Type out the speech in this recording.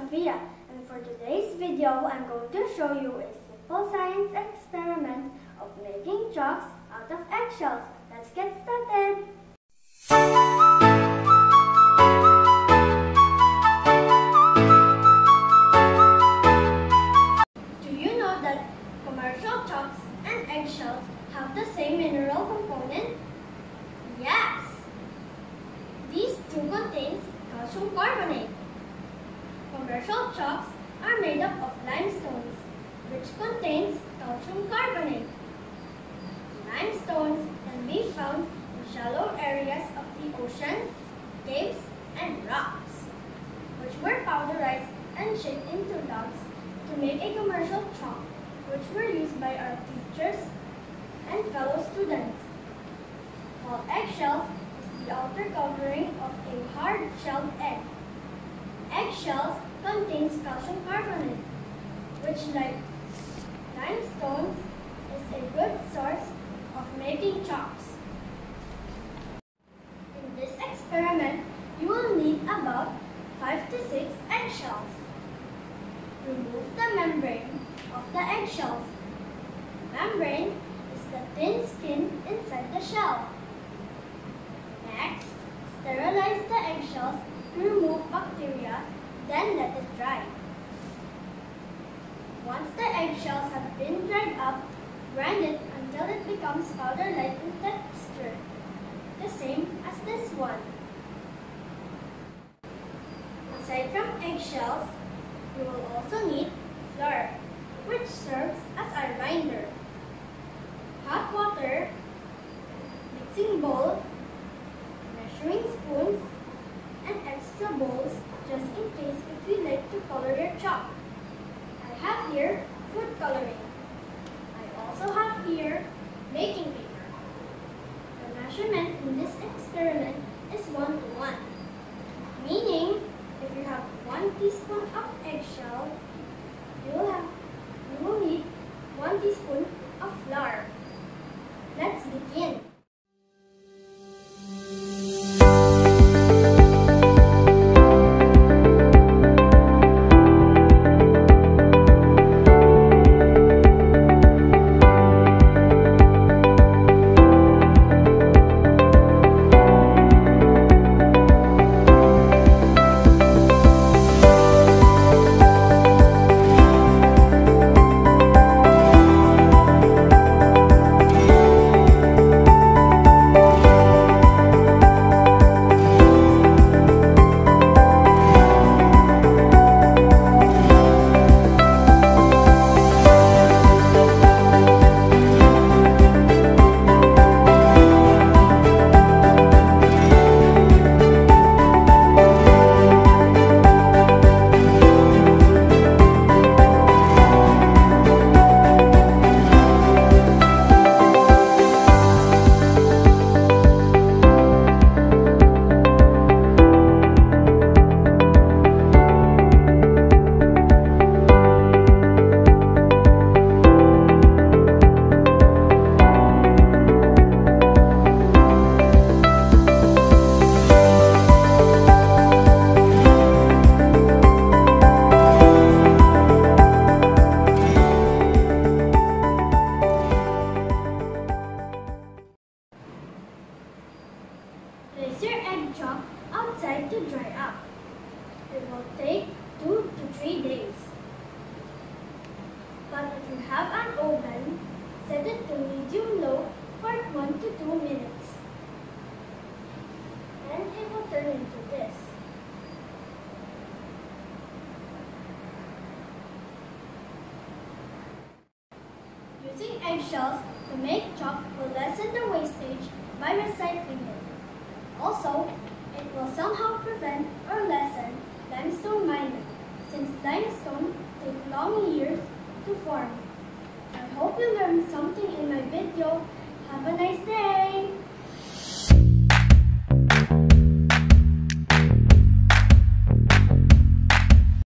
Sofia and for today's video I'm going to show you a simple science experiment of making chalks out of eggshells. Let's get started! Do you know that commercial chalks and eggshells have the same mineral component? Yes! These two contains calcium carbonate. Commercial chalks are made up of limestones, which contains calcium carbonate. Limestones can be found in shallow areas of the ocean, caves, and rocks, which were powderized and shaped into logs to make a commercial chalk, which were used by our teachers and fellow students. While eggshells is the outer covering of a hard-shelled egg. Eggshells contains calcium carbonate, which like limestone is a good source of making chalks. In this experiment, you will need about 5 to 6 eggshells. Remove the membrane of the eggshells. Membrane is the thin skin inside the shell. Next, sterilize the eggshells bacteria, then let it dry. Once the eggshells have been dried up, grind it until it becomes powder-like in texture, the same as this one. Aside from eggshells, you will also need flour, which serves as our binder. Hot water, mixing bowl, bowls just in case if you like to color your chalk. I have here food coloring. I also have here baking paper. The measurement in this experiment is 1 to 1, meaning if you have 1 teaspoon of eggshell, you will have you will need 1 teaspoon of flour. Let's begin. Using eggshells to make chalk will lessen the wastage by recycling it. Also, it will somehow prevent or lessen limestone mining since limestone takes long years to form. I hope you learned something in my video. Have a nice day!